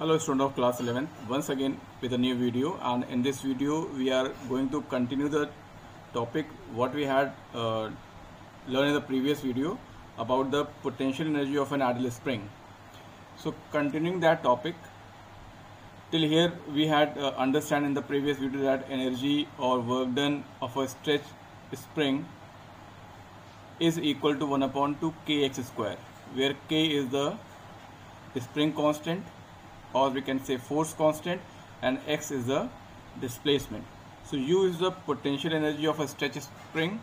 Hello student of class 11 once again with a new video and in this video we are going to continue the topic what we had uh, learned in the previous video about the potential energy of an ideal spring. So continuing that topic till here we had uh, understand in the previous video that energy or work done of a stretch spring is equal to 1 upon 2 kx square where k is the spring constant or we can say force constant and x is the displacement. So U is the potential energy of a stretch spring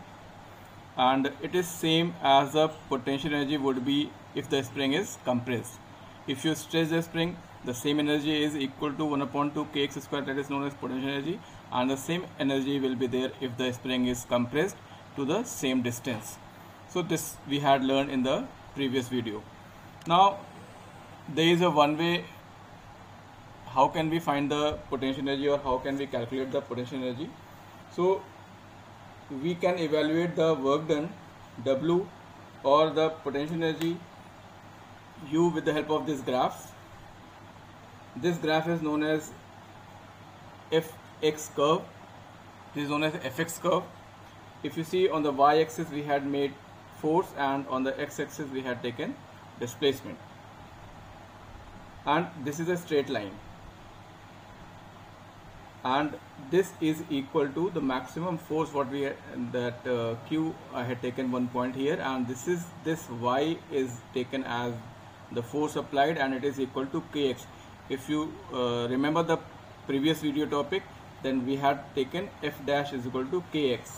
and it is same as the potential energy would be if the spring is compressed. If you stretch the spring the same energy is equal to 1 upon 2 kx square that is known as potential energy and the same energy will be there if the spring is compressed to the same distance. So this we had learned in the previous video. Now there is a one way how can we find the potential energy or how can we calculate the potential energy? So we can evaluate the work done W or the potential energy U with the help of this graph this graph is known as fx curve. This is known as fx curve. If you see on the y-axis we had made force and on the x-axis we had taken displacement. And this is a straight line and this is equal to the maximum force what we that uh, q I had taken one point here. And this is this y is taken as the force applied and it is equal to kx. If you uh, remember the previous video topic then we had taken f dash is equal to kx.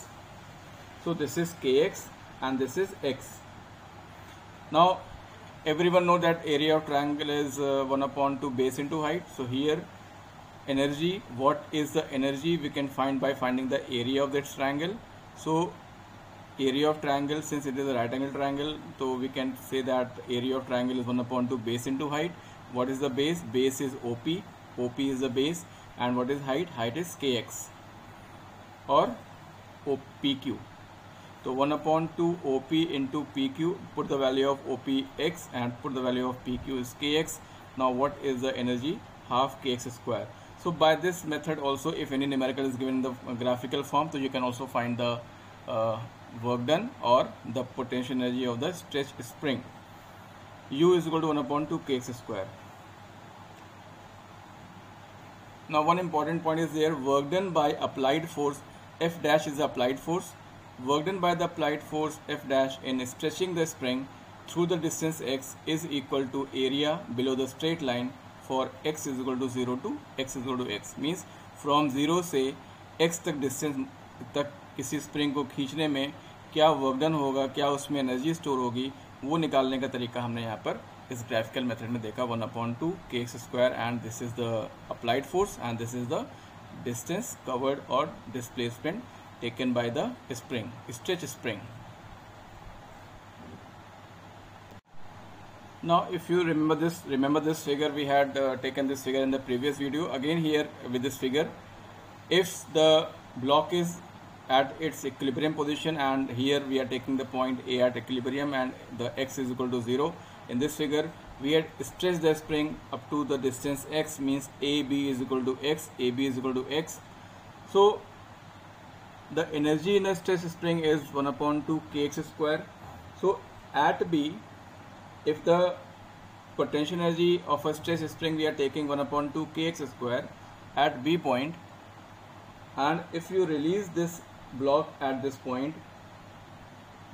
So this is kx and this is x. Now everyone know that area of triangle is uh, 1 upon 2 base into height. So here energy what is the energy we can find by finding the area of that triangle? So area of triangle since it is a right angle triangle so we can say that area of triangle is 1 upon 2 base into height. What is the base? Base is op op is the base. And what is height? Height is kx or pq so 1 upon 2 op into pq put the value of opx and put the value of pq is kx now what is the energy? Half kx square so by this method also if any numerical is given in the graphical form so you can also find the uh, work done or the potential energy of the stretch spring. U is equal to 1 upon 2 kx square. Now one important point is there work done by applied force f dash is applied force. Work done by the applied force f dash in stretching the spring through the distance x is equal to area below the straight line for x is equal to 0 to x is equal to x. Means from zero से x तक distance तक किसी spring को खींचने में क्या work done होगा, क्या उसमें एनर्जी स्टोर होगी, वो निकालने का तरीका हमने यहाँ पर इस ग्राफिकल मेथड में देखा। वन अपॉइंट टू के X square and this is the applied force and this is the distance covered और displacement taken by the spring stretch spring now if you remember this remember this figure we had uh, taken this figure in the previous video. Again here with this figure. If the block is at its equilibrium position and here we are taking the point A at equilibrium and the x is equal to 0 in this figure we had stretched the spring up to the distance x means AB is equal to x AB is equal to x. So the energy in a stretch spring is 1 upon 2 kx square. So at B if the potential energy of a stress spring we are taking 1 upon 2 kx square at B point and if you release this block at this point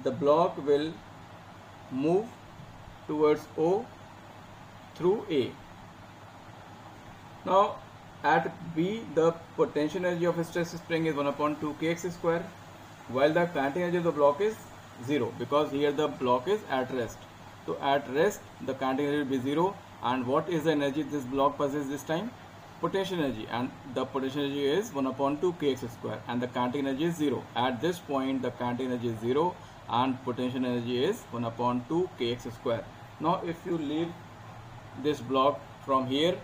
the block will move towards O through A. Now at B the potential energy of a stress spring is 1 upon 2 kx square while the kinetic energy of the block is 0 because here the block is at rest. So at rest the kinetic energy will be 0 and what is the energy this block possesses this time? Potential energy and the potential energy is 1 upon 2 kx square and the kinetic energy is 0. At this point the kinetic energy is 0 and potential energy is 1 upon 2 kx square. Now if you leave this block from here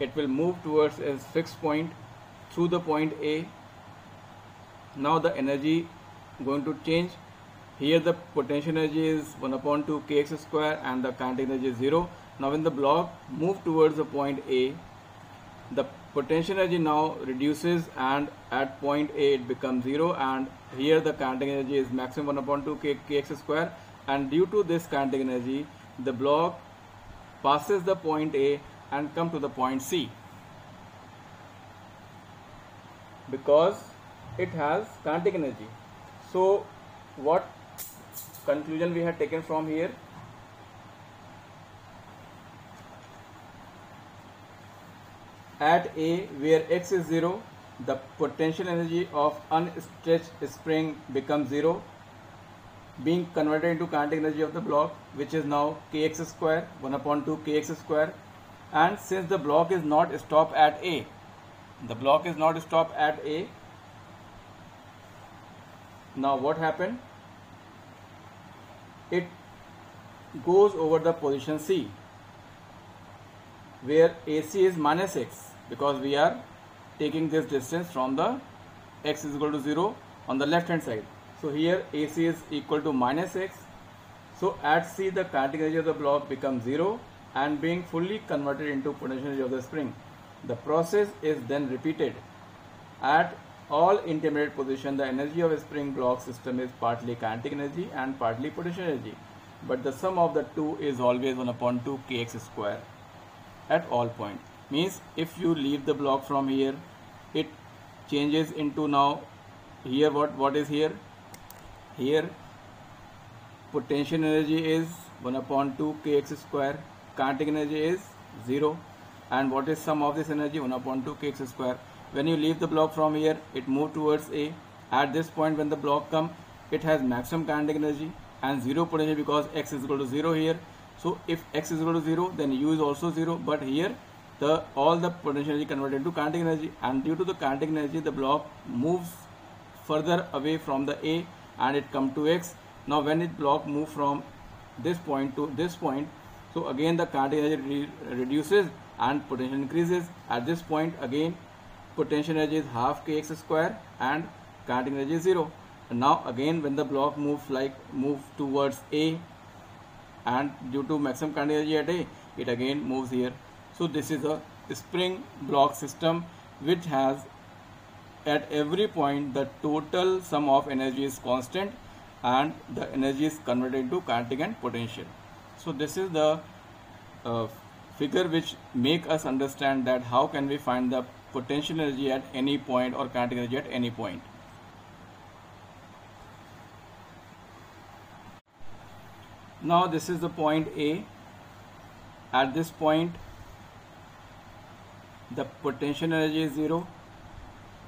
it will move towards a fixed point through the point A. Now the energy going to change here the potential energy is 1 upon 2 kx square and the kinetic energy is 0 now when the block move towards the point A the potential energy now reduces and at point A it becomes 0 and here the kinetic energy is maximum 1 upon 2 k, kx square and due to this kinetic energy the block passes the point A and come to the point C. Because it has kinetic energy. So what conclusion we have taken from here. At A where x is 0 the potential energy of unstretched spring becomes 0 being converted into kinetic energy of the block which is now kx square 1 upon 2 kx square. And since the block is not stopped at A the block is not stopped at A. Now what happened it goes over the position C where AC is minus x because we are taking this distance from the x is equal to 0 on the left hand side. So here AC is equal to minus x. So at C the kinetic energy of the block becomes 0 and being fully converted into potential energy of the spring. The process is then repeated. At all intermediate position the energy of a spring block system is partly kinetic energy and partly potential energy. But the sum of the two is always 1 upon 2 kx square at all points. Means if you leave the block from here it changes into now here what what is here? Here potential energy is 1 upon 2 kx square kinetic energy is 0 and what is sum of this energy? 1 upon 2 kx square when you leave the block from here it move towards a. At this point when the block come it has maximum kinetic energy and 0 potential because x is equal to 0 here. So if x is equal to 0 then u is also 0 but here the all the potential energy converted into kinetic energy and due to the kinetic energy the block moves further away from the A and it come to X. Now when it block move from this point to this point so again the kinetic energy re reduces and potential increases. At this point again potential energy is half kx square and kinetic energy is 0 and now again when the block moves like move towards A and due to maximum kinetic energy at A it again moves here so this is a spring block system which has at every point the total sum of energy is constant and the energy is converted into kinetic and potential. So this is the uh, figure which make us understand that how can we find the potential energy at any point or kinetic energy at any point. Now this is the point A. At this point the potential energy is 0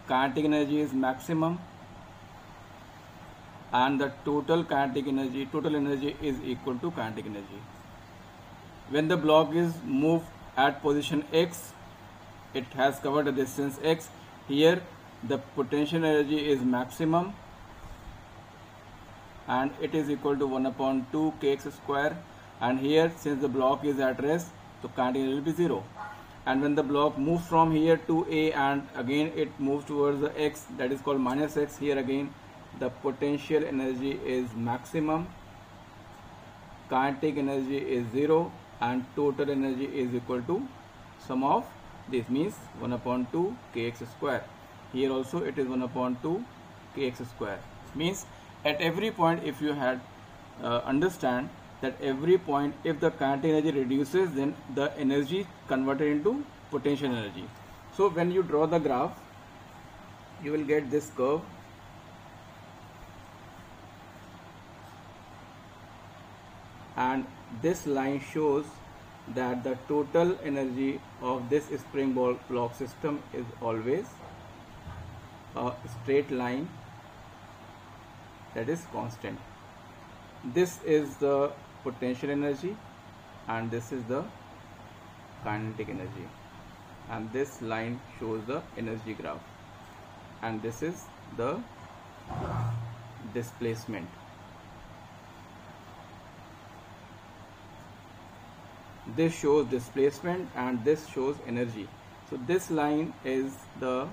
kinetic energy is maximum and the total kinetic energy total energy is equal to kinetic energy when the block is moved at position x it has covered a distance x. Here the potential energy is maximum and it is equal to 1 upon 2 kx square. And here since the block is at rest so kinetic will be 0 and when the block moves from here to A and again it moves towards the X that is called minus X. Here again the potential energy is maximum kinetic energy is 0 and total energy is equal to sum of this means 1 upon 2 kx square. Here also it is 1 upon 2 kx square. Means at every point if you had uh, understand that every point if the kinetic energy reduces then the energy converted into potential energy. So when you draw the graph you will get this curve. And this line shows that the total energy of this spring ball block system is always a straight line that is constant. This is the potential energy and this is the kinetic energy. And this line shows the energy graph. And this is the displacement this shows displacement and this shows energy. So this line is the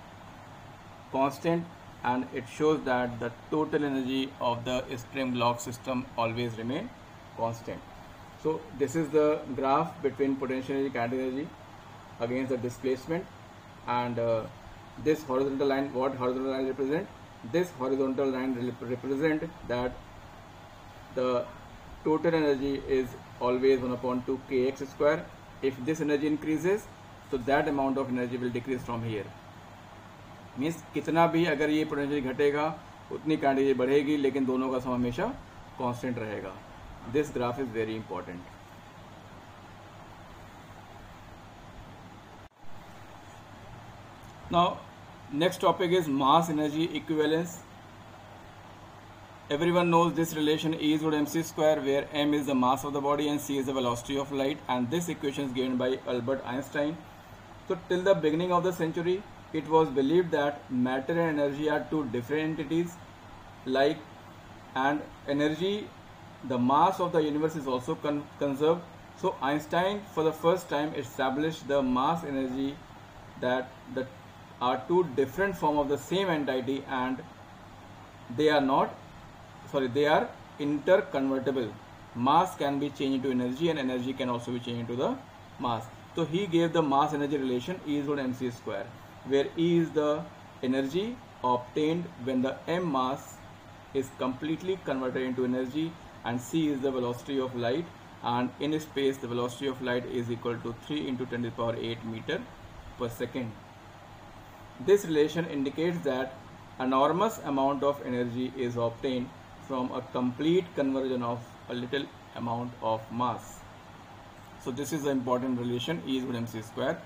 constant and it shows that the total energy of the spring block system always remain constant. So this is the graph between potential energy kinetic energy against the displacement and uh, this horizontal line what horizontal line represent? This horizontal line represent that the total energy is always 1 upon 2 kx square if this energy increases so that amount of energy will decrease from here means कितना भी अगर ये potential घटेगा उतनी quantity बढ़ेगी लेकिन दोनों का सम हमेशा कांस्टेंट रहेगा this graph is very important now next topic is mass energy equivalence everyone knows this relation E is equal to mc square where m is the mass of the body and c is the velocity of light and this equation is given by Albert Einstein. So till the beginning of the century it was believed that matter and energy are two different entities like and energy the mass of the universe is also con conserved. So Einstein for the first time established the mass energy that the are two different form of the same entity and they are not sorry they are interconvertible. Mass can be changed into energy and energy can also be changed into the mass. So he gave the mass energy relation E is equal to mc square where E is the energy obtained when the m mass is completely converted into energy and c is the velocity of light and in space the velocity of light is equal to 3 into 10 to the power 8 meter per second. This relation indicates that enormous amount of energy is obtained from a complete conversion of a little amount of mass. So this is the important relation E is equal to mc square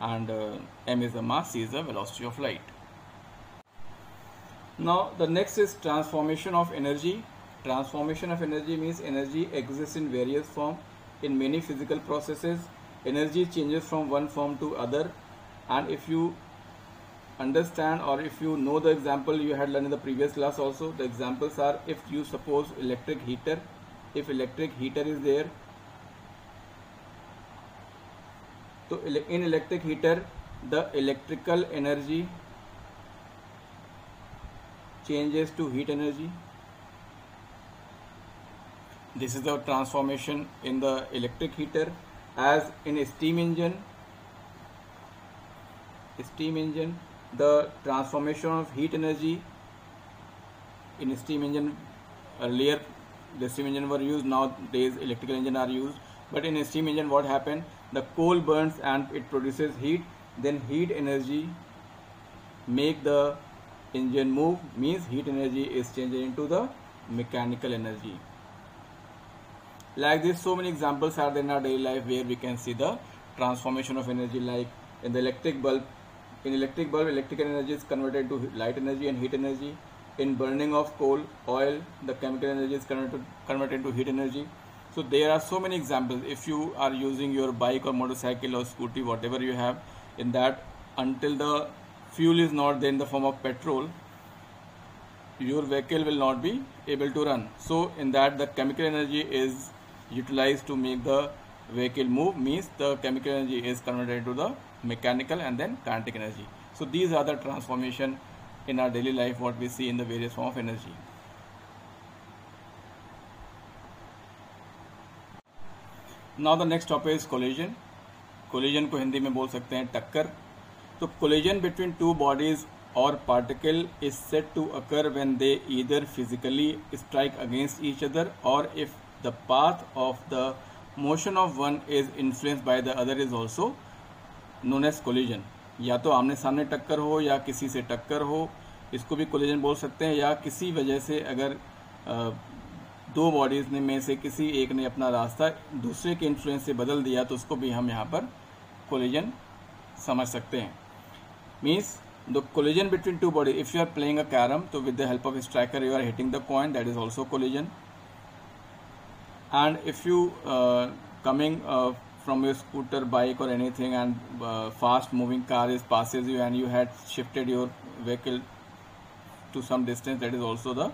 and uh, m is the mass, c is the velocity of light. Now the next is transformation of energy. Transformation of energy means energy exists in various form. In many physical processes, energy changes from one form to other and if you understand or if you know the example you had learned in the previous class also the examples are if you suppose electric heater if electric heater is there so in electric heater the electrical energy changes to heat energy. This is the transformation in the electric heater. As in a steam engine steam engine the transformation of heat energy in a steam engine. Earlier the steam engine were used nowadays electrical engine are used. But in a steam engine what happened? The coal burns and it produces heat. Then heat energy make the engine move means heat energy is changed into the mechanical energy. Like this so many examples are there in our daily life where we can see the transformation of energy like in the electric bulb in electric bulb, electrical energy is converted to light energy and heat energy. In burning of coal, oil, the chemical energy is converted, converted to heat energy. So there are so many examples. If you are using your bike or motorcycle or scooty, whatever you have, in that until the fuel is not there in the form of petrol, your vehicle will not be able to run. So in that the chemical energy is utilized to make the vehicle move means the chemical energy is converted to the mechanical and then kinetic energy. So these are the transformation in our daily life what we see in the various form of energy. Now the next topic is collision. Collision को हिंदी में बोल सकते हैं टक्कर तो collision between two bodies or particle is said to occur when they either physically strike against each other or if the path of the motion of one is influenced by the other is also known as collision या तो आमने सामने टक्कर हो या किसी से टक्कर हो, इसको भी कोलिजन बोल सकते हैं या किसी वजह से अगर दो बॉडीज ने में से किसी एक ने अपना रास्ता दूसरे के इन्फ्लुएंस से बदल दिया तो उसको भी हम यहाँ पर कोलिजन समझ सकते हैं। Means the collision between two body if you are playing a carrom तो with the help of striker you are hitting the coin that is also collision and if you coming from your scooter bike or anything and uh, fast moving car is passes you and you had shifted your vehicle to some distance that is also the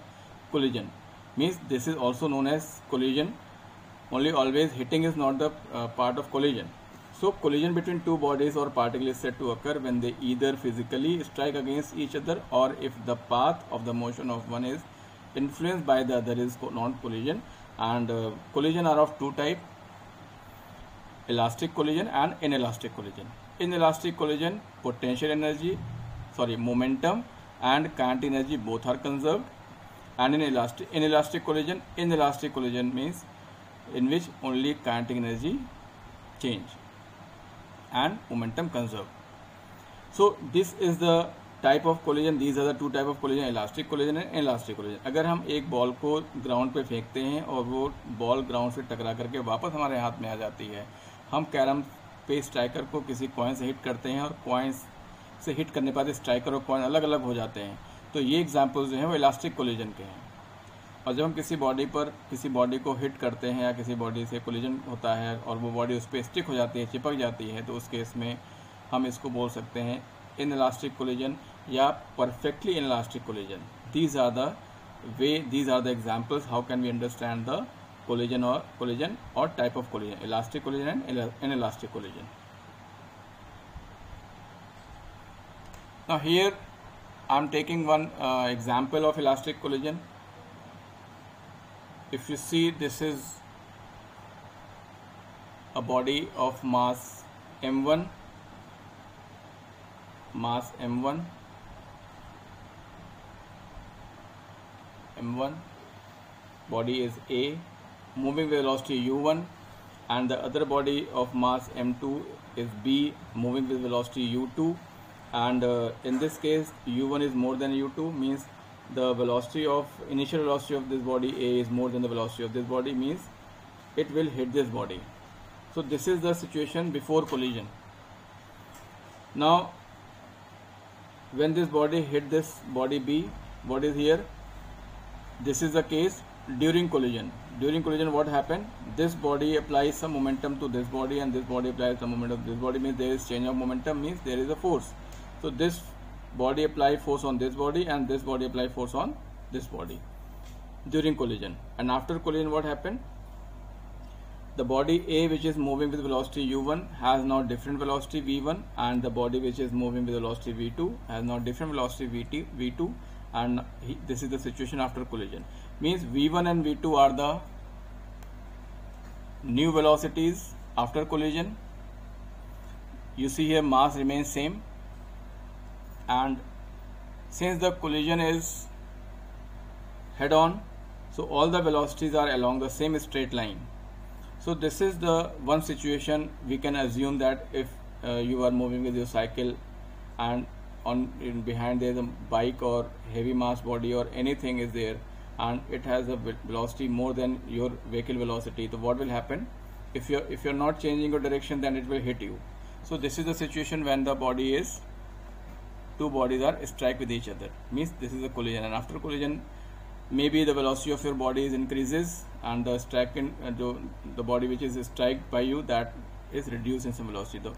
collision. Means this is also known as collision. Only always hitting is not the uh, part of collision. So collision between two bodies or particles is said to occur when they either physically strike against each other or if the path of the motion of one is influenced by the other is non collision and uh, collision are of two type elastic collision and inelastic collision. In elastic collision, potential energy, sorry, momentum and kinetic energy both are conserved. And in elastic, inelastic collision, inelastic collision means in which only kinetic energy change and momentum conserved. So this is the type of collision these are the two type of collision elastic collision and elastic collision अगर हम एक ball को ground पे फेंकते हैं और वो ball ground से टकरा करके वापस हमारे हाथ में आ जाती है हम कैरम पे स्ट्राइकर को किसी कॉइन से हिट करते हैं और कॉइन्स से हिट करने पर स्ट्राइकर और कॉइन अलग अलग हो जाते हैं। तो ये एग्ज़ाम्पल जो हैं वो इलास्टिक कोलिजन के हैं। और जब हम किसी बॉडी पर किसी बॉडी को हिट करते हैं या किसी बॉडी से कोलिजन होता है और वो बॉडी उस पर स्टिक हो जाती है, चिपक जाती है तो उस केस में हम इसको बोल सकते हैं इन इलास्टिक कोलिजन या perfectly inelastic collision these are the way these are the examples how can we understand the collision or collision or type of collision elastic collision and inelastic collision now here I am taking one uh, example of elastic collision if you see this is a body of mass m1 mass m1 m1 body is a moving velocity u1 and the other body of mass m2 is b moving with velocity u2 and uh, in this case u1 is more than u2 means the velocity of initial velocity of this body a is more than the velocity of this body means it will hit this body. So this is the situation before collision. Now when this body hit this body b what is here? This is the case during collision. During collision what happened? This body applies some momentum to this body and this body applies some momentum to this body means there is change of momentum means there is a force. So this body apply force on this body and this body apply force on this body during collision. And after collision what happened? The body A which is moving with velocity u1 has now different velocity v1 and the body which is moving with velocity v2 has now different velocity v2, v2 and this is the situation after collision means v1 and v2 are the new velocities after collision. You see here mass remains same. And since the collision is head on so all the velocities are along the same straight line. So this is the one situation we can assume that if uh, you are moving with your cycle and on in behind there is a bike or heavy mass body or anything is there and it has a velocity more than your vehicle velocity. So what will happen? If you're if you're not changing your direction then it will hit you. So this is the situation when the body is two bodies are strike with each other. Means this is a collision. And after collision maybe the velocity of your body is increases and the strike in uh, the, the body which is struck by you that is reduced in some velocity. Though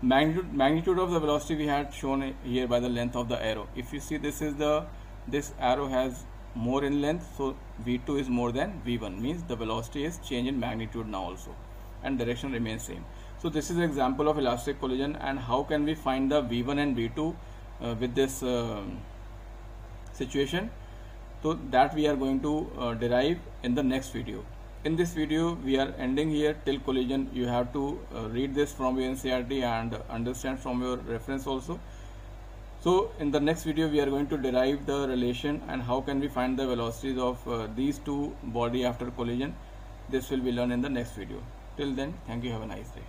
magnitude magnitude of the velocity we had shown here by the length of the arrow. If you see this is the this arrow has more in length so v2 is more than v1 means the velocity is change in magnitude now also and direction remains same. So this is an example of elastic collision and how can we find the v1 and v2 uh, with this uh, situation? So that we are going to uh, derive in the next video. In this video we are ending here till collision. You have to uh, read this from your NCERT and understand from your reference also so in the next video we are going to derive the relation and how can we find the velocities of uh, these two body after collision. This will be learned in the next video. Till then thank you. Have a nice day